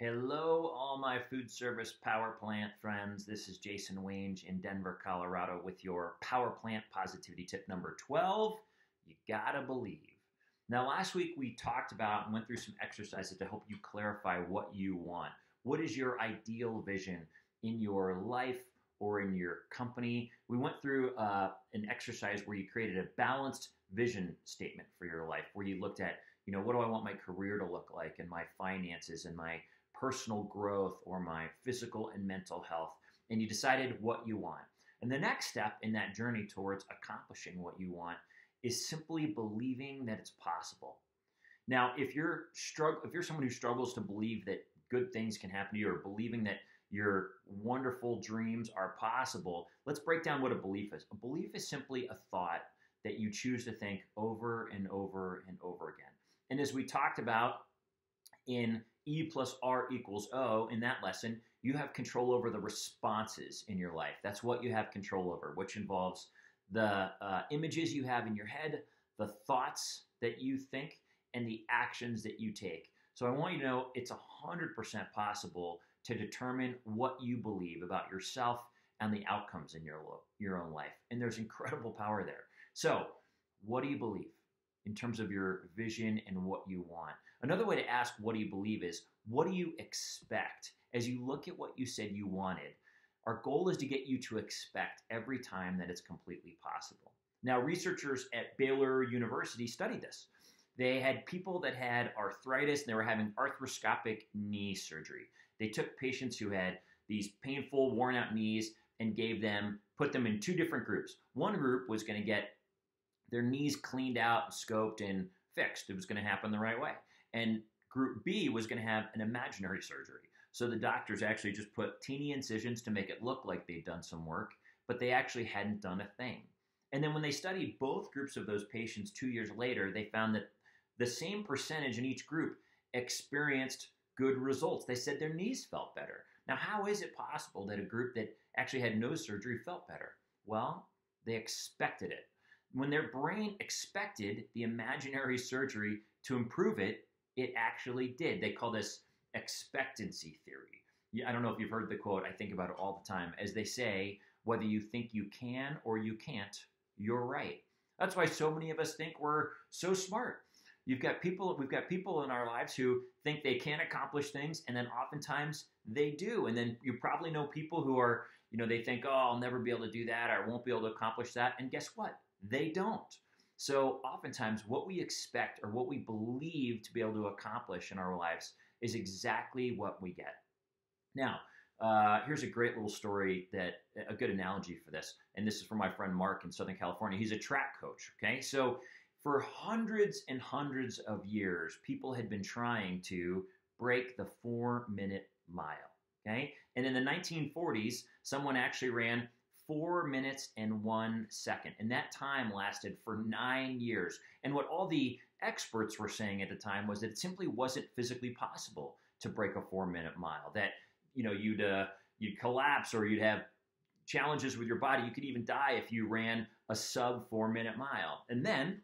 Hello, all my food service power plant friends. This is Jason Wange in Denver, Colorado, with your power plant positivity tip number 12. You gotta believe. Now, last week we talked about and went through some exercises to help you clarify what you want. What is your ideal vision in your life or in your company? We went through uh, an exercise where you created a balanced vision statement for your life, where you looked at, you know, what do I want my career to look like and my finances and my personal growth or my physical and mental health, and you decided what you want. And the next step in that journey towards accomplishing what you want is simply believing that it's possible. Now, if you're strugg- if you're someone who struggles to believe that good things can happen to you or believing that your wonderful dreams are possible, let's break down what a belief is. A belief is simply a thought that you choose to think over and over and over again. And as we talked about in E plus R equals O in that lesson, you have control over the responses in your life. That's what you have control over, which involves the uh, images you have in your head, the thoughts that you think, and the actions that you take. So I want you to know it's 100% possible to determine what you believe about yourself and the outcomes in your, your own life. And there's incredible power there. So, what do you believe in terms of your vision and what you want? Another way to ask what do you believe is what do you expect as you look at what you said you wanted? Our goal is to get you to expect every time that it's completely possible. Now, researchers at Baylor University studied this. They had people that had arthritis and they were having arthroscopic knee surgery. They took patients who had these painful, worn out knees and gave them, put them in two different groups. One group was going to get their knees cleaned out, scoped, and fixed. It was going to happen the right way. And group B was going to have an imaginary surgery. So the doctors actually just put teeny incisions to make it look like they'd done some work, but they actually hadn't done a thing. And then when they studied both groups of those patients two years later, they found that the same percentage in each group experienced good results. They said their knees felt better. Now, how is it possible that a group that actually had no surgery felt better? Well, they expected it. When their brain expected the imaginary surgery to improve it, it actually did. They call this expectancy theory. I don't know if you've heard the quote, I think about it all the time. As they say, whether you think you can or you can't, you're right. That's why so many of us think we're so smart. You've got people, we've got people in our lives who think they can accomplish things, and then oftentimes they do. And then you probably know people who are, you know, they think, oh, I'll never be able to do that, or I won't be able to accomplish that. And guess what? They don't. So, oftentimes, what we expect or what we believe to be able to accomplish in our lives is exactly what we get. Now, uh, here's a great little story that a good analogy for this, and this is from my friend Mark in Southern California. He's a track coach. Okay, so for hundreds and hundreds of years, people had been trying to break the four minute mile. Okay, and in the 1940s, someone actually ran four minutes and one second. And that time lasted for nine years. And what all the experts were saying at the time was that it simply wasn't physically possible to break a four minute mile. That, you know, you'd, uh, you'd collapse or you'd have challenges with your body. You could even die if you ran a sub four minute mile. And then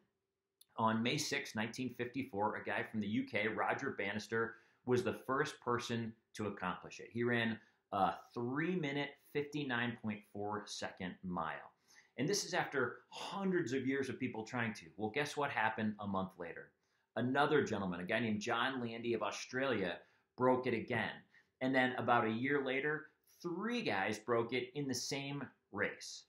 on May 6, 1954, a guy from the UK, Roger Bannister, was the first person to accomplish it. He ran a three minute, 59.4 second mile. And this is after hundreds of years of people trying to. Well, guess what happened a month later? Another gentleman, a guy named John Landy of Australia, broke it again. And then about a year later, three guys broke it in the same race.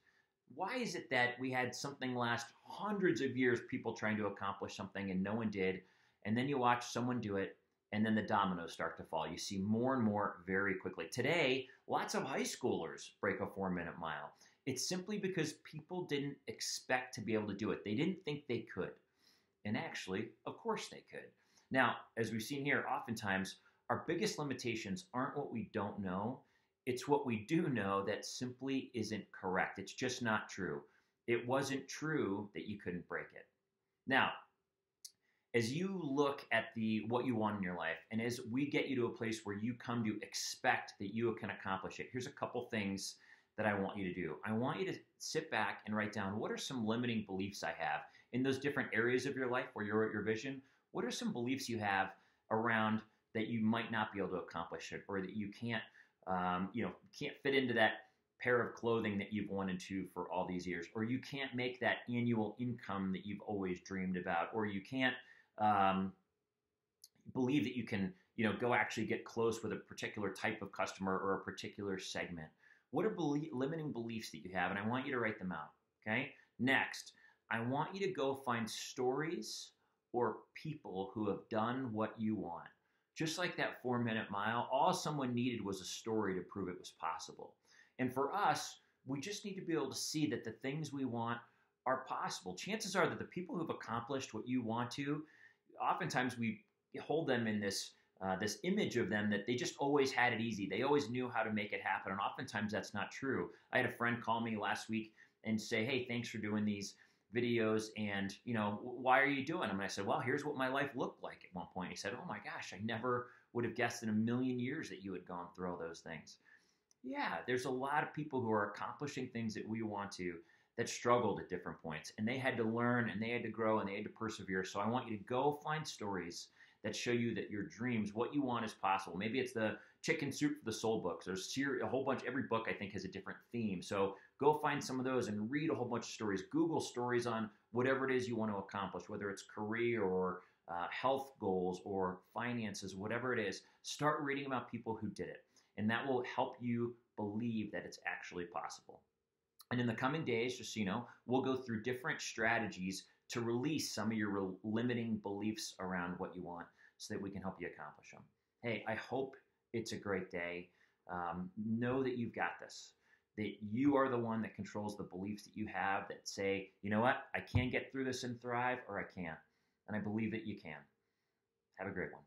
Why is it that we had something last hundreds of years, people trying to accomplish something and no one did? And then you watch someone do it and then the dominoes start to fall. You see more and more very quickly. Today, lots of high schoolers break a four minute mile. It's simply because people didn't expect to be able to do it. They didn't think they could. And actually, of course they could. Now, as we've seen here, oftentimes our biggest limitations aren't what we don't know, it's what we do know that simply isn't correct. It's just not true. It wasn't true that you couldn't break it. Now, as you look at the what you want in your life and as we get you to a place where you come to expect that you can accomplish it here's a couple things that i want you to do. I want you to sit back and write down what are some limiting beliefs i have in those different areas of your life where you're at your vision? What are some beliefs you have around that you might not be able to accomplish it, or that you can't, um, you know, can't fit into that pair of clothing that you've wanted to for all these years, or you can't make that annual income that you've always dreamed about, or you can't um, believe that you can, you know, go actually get close with a particular type of customer or a particular segment. What are belie- limiting beliefs that you have? And I want you to write them out. Okay. Next, I want you to go find stories or people who have done what you want. Just like that four minute mile, all someone needed was a story to prove it was possible. And for us, we just need to be able to see that the things we want are possible. Chances are that the people who've accomplished what you want to, oftentimes we hold them in this uh, this image of them that they just always had it easy. They always knew how to make it happen, and oftentimes that's not true. I had a friend call me last week and say, "Hey, thanks for doing these videos, and you know, why are you doing them?" And I said, "Well, here's what my life looked like at one point." He said, "Oh my gosh, I never would have guessed in a million years that you had gone through all those things." Yeah, there's a lot of people who are accomplishing things that we want to that struggled at different points, and they had to learn, and they had to grow, and they had to persevere. So I want you to go find stories that show you that your dreams, what you want, is possible. Maybe it's the chicken soup for the soul books. There's a whole bunch. Every book I think has a different theme. So go find some of those and read a whole bunch of stories. Google stories on whatever it is you want to accomplish, whether it's career or uh, health goals or finances, whatever it is. Start reading about people who did it, and that will help you believe that it's actually possible. And in the coming days, just so you know, we'll go through different strategies to release some of your limiting beliefs around what you want so that we can help you accomplish them. Hey, I hope it's a great day. Um, know that you've got this, that you are the one that controls the beliefs that you have that say, you know what, I can get through this and thrive, or I can't. And I believe that you can. Have a great one.